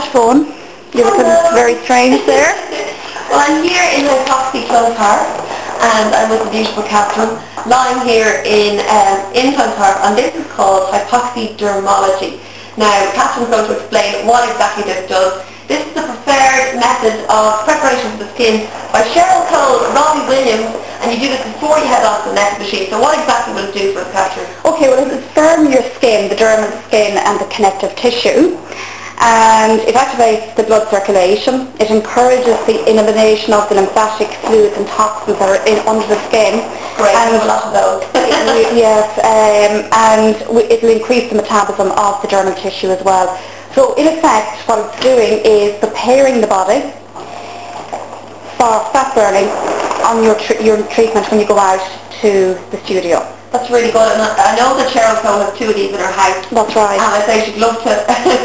Siobhan. You look very strange there. well, I'm here in Clontarf and I'm with the beautiful Catherine lying here in um, in Clontarf and this is called Hypoxi dermology. Now, Catherine's going to explain what exactly this does. This is the preferred method of preparation for the skin by Cheryl Cole, Robbie Williams, and you do this before you head on to the next machine. So what exactly will it do for us, Catherine? Okay, well it will firm your skin, the dermal skin and the connective tissue and it activates the blood circulation. It encourages the elimination of the lymphatic fluids and toxins that are in, under the skin. Great, and a lot of those. yes, um, and it will increase the metabolism of the dermal tissue as well. So in effect, what it's doing is preparing the body for fat burning on your, tr your treatment when you go out to the studio. That's really good. And I know that Cheryl Cole has two of these in her house. That's right. And I say she'd love to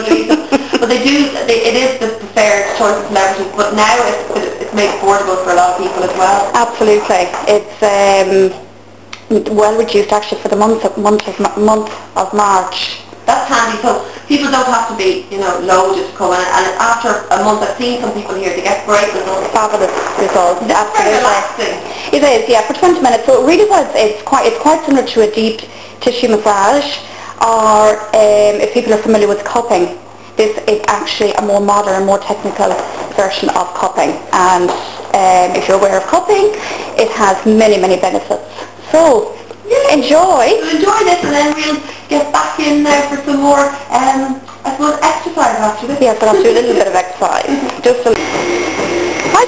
actually go and use them. But they do, they, it is the preferred choice of celebrities, but now it's, it's made affordable for a lot of people as well. Absolutely. It's um, well reduced actually for the month of, month of, month of March that's handy. So people don't have to be, you know, loaded to come in. And after a month, I've seen some people here, they get great results. Fabulous results. That's very relaxing. It is, yeah, for 20 minutes. So it really it's, it's quite, it's quite similar to a deep tissue massage or um, if people are familiar with cupping, this is actually a more modern, more technical version of cupping. And um, if you're aware of cupping, it has many, many benefits. So, yeah. enjoy. enjoy this and then we'll get back in there for some more, um, I suppose, exercise after this. Yes, but I'll do a little bit of exercise. Just a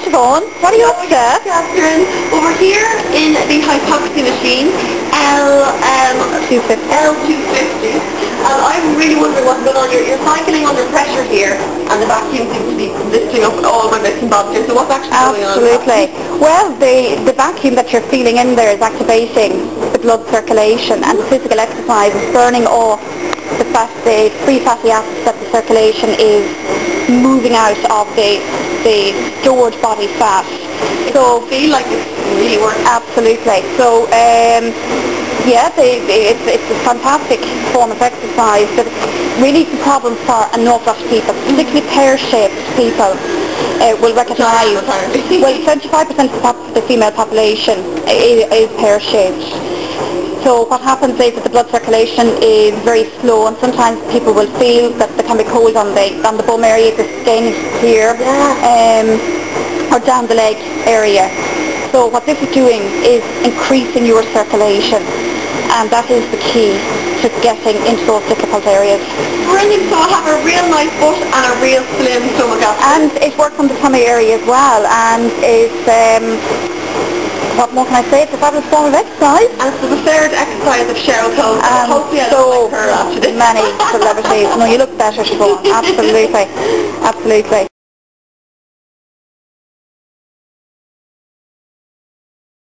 Hi what are you up to? Catherine, over here in the Hypoxi machine, L, um, 250. L250. Um, I'm really wondering what's going on. You're, you're cycling under pressure here, and the vacuum seems to be lifting up all my bits and bobs here. So what's actually Absolutely. going on? Absolutely. Well, the, the vacuum that you're feeling in there is activating the blood circulation and the physical exercise is burning off the, fat, the free fatty acids that the circulation is moving out of the, the stored body fat. So feel like it's really working. Absolutely. So um, yeah, they, they, it's, it's a fantastic form of exercise that really is a problem for an awful lot of people, particularly pear-shaped people uh, will recognise, well 25% of the female population is, is pear-shaped. So what happens is that the blood circulation is very slow and sometimes people will feel that there can be cold on the, on the bum area, the skin here, um, or down the leg area. So what this is doing is increasing your circulation and that is the key to getting into those difficult areas. Brilliant, so I have a real nice butt and a real slim stomach. And it works on the tummy area as well and it's um, what more can I say? It's a fabulous form of exercise. And it's the third exercise of Cheryl Cole. And hopefully I so like her after this. many celebrities. no, you look better, Siobhan. Absolutely. Absolutely.